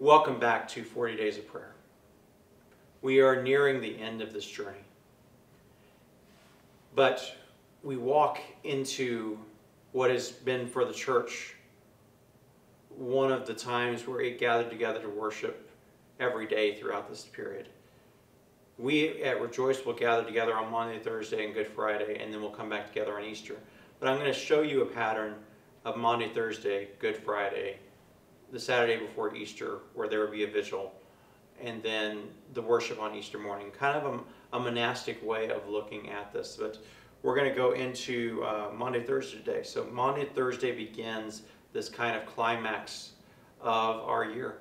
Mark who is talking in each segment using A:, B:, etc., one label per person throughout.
A: Welcome back to 40 Days of Prayer. We are nearing the end of this journey. But we walk into what has been for the church one of the times where it gathered together to worship every day throughout this period. We at Rejoice will gather together on Maundy, Thursday, and Good Friday, and then we'll come back together on Easter. But I'm going to show you a pattern of Maundy, Thursday, Good Friday, the Saturday before Easter, where there would be a vigil, and then the worship on Easter morning. Kind of a, a monastic way of looking at this. But we're going to go into uh, Maundy, Thursday today. So Maundy, Thursday begins this kind of climax of our year.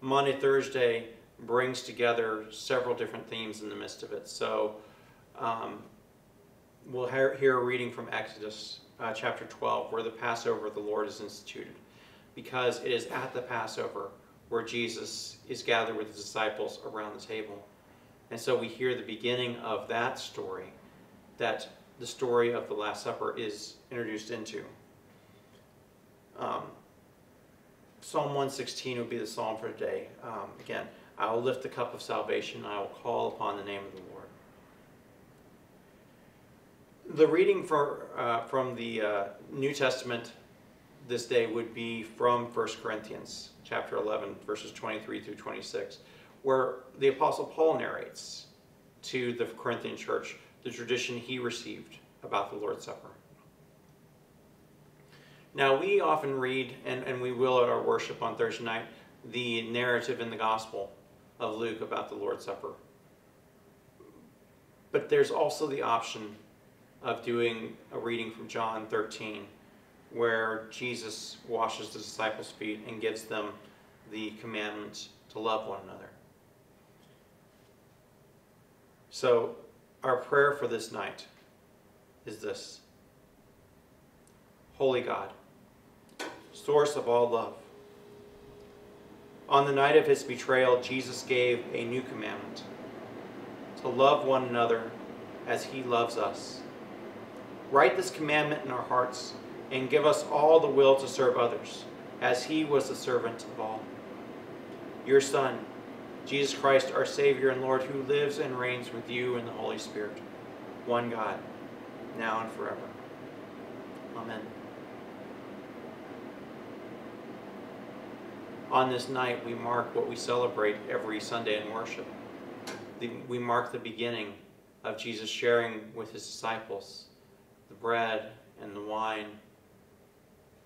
A: Maundy, Thursday brings together several different themes in the midst of it. So um, we'll hear, a reading from Exodus uh, chapter 12 where the Passover of the Lord is instituted because it is at the Passover where Jesus is gathered with his disciples around the table. And so we hear the beginning of that story that the story of the Last Supper is introduced into. Um, psalm 116 would be the psalm for today. Um, again, I will lift the cup of salvation, I will call upon the name of the Lord. The reading for, uh, from the uh, New Testament this day would be from 1 Corinthians chapter 11, verses 23 through 26, where the Apostle Paul narrates to the Corinthian church the tradition he received about the Lord's Supper. Now, we often read, and, and we will at our worship on Thursday night, the narrative in the Gospel of Luke about the Lord's Supper. But there's also the option of doing a reading from John 13, where Jesus washes the disciples' feet and gives them the commandment to love one another. So, our prayer for this night is this Holy God, source of all love. On the night of his betrayal, Jesus gave a new commandment to love one another as he loves us. Write this commandment in our hearts and give us all the will to serve others as he was the servant of all. Your Son, Jesus Christ, our Savior and Lord, who lives and reigns with you in the Holy Spirit, one God, now and forever. Amen. on this night, we mark what we celebrate every Sunday in worship. we mark the beginning of Jesus sharing with his disciples the bread and the wine.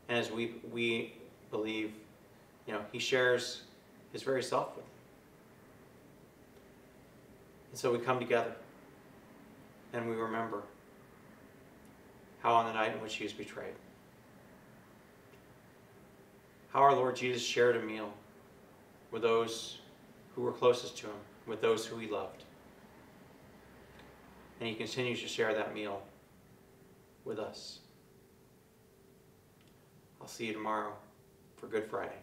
A: And as we, we believe, you know, he shares his very self with them. And so we come together and we remember how on the night in which he was betrayed, how our Lord Jesus shared a meal with those who were closest to him, with those who he loved. And he continues to share that meal with us. I'll see you tomorrow for Good Friday.